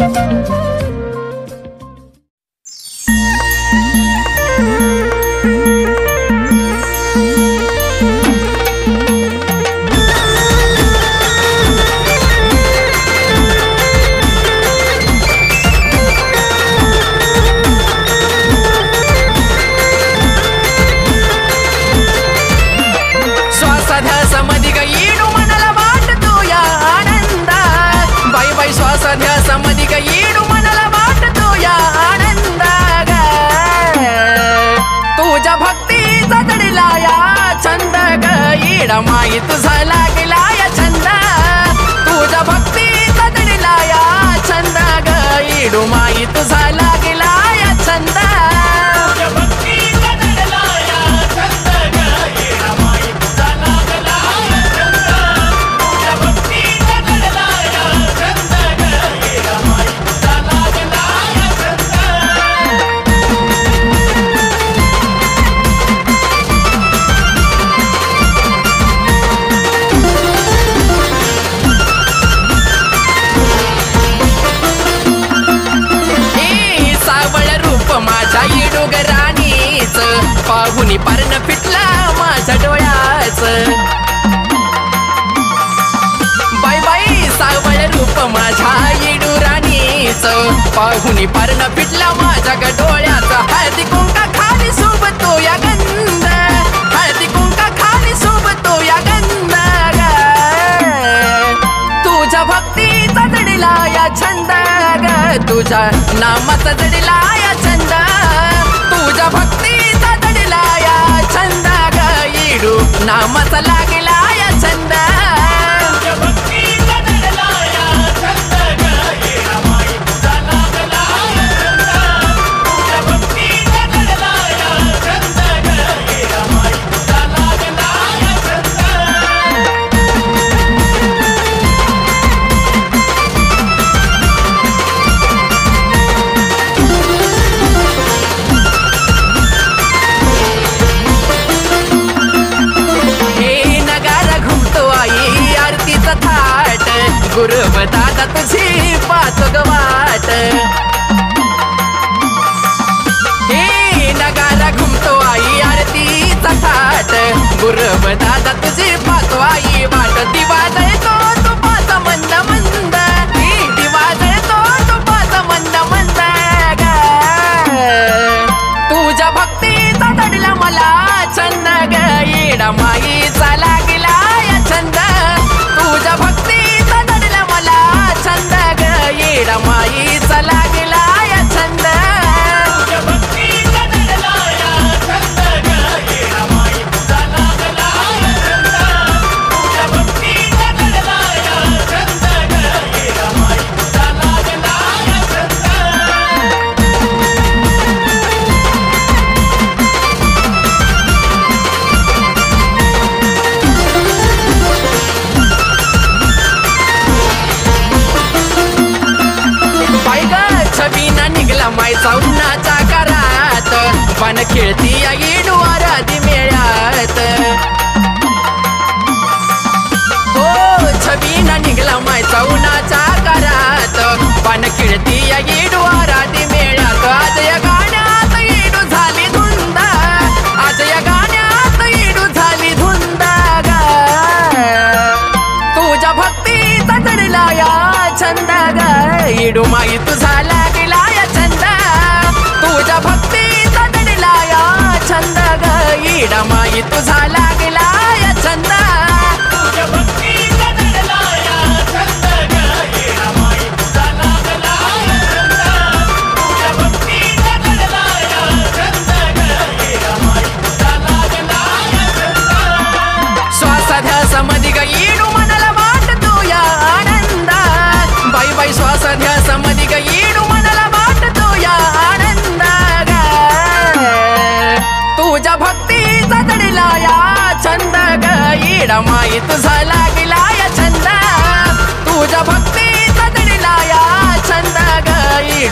Música बाई श्वासाध्यास मधी ग येणू मनाला वाटतो या आनंद ग तुझ्या भक्तीचा दडला या छंद ग येड माई तुझा लागला या छंद. तुझ्या भक्तीचा दडला या छंद ग येडू माई तुझा लागला या छंद. पाहुनी पारण पिटला माझ्या डोळ्याच. बाय बाय सावळ रूप माझ्या येडू राणीच. पाहुनी पारण पिटला माझ्या ग डोळ्याचा. हळदी कुंका खाली सोबतो या गंध. हळदी कुंका खाली सोबतो या गंध तुझ्या भक्तीचा जडला या छंद ग. तुझ्या नामाचा जडला या छंद. तुझ्या भक्ती गुरुव दादा तुझी छबीना निघला मायचा उन्हाचा करात पण खेळती या येडूवर आधी मेळ्यात. हो छबीना निघला मायचा उन्हाचा करात पण खेळती या येडूवर आधी मेळ्यात. आज या गाण्यात येडू झाली धुंद. आज या गाण्यात येडू झाली धुंद गा. तुझ्या भक्तीचा चढला या छंद ग. येडू माई झाला इडा माई तुझा लागला या छंद. तुझ्या भक्ती तडला या छंद गाई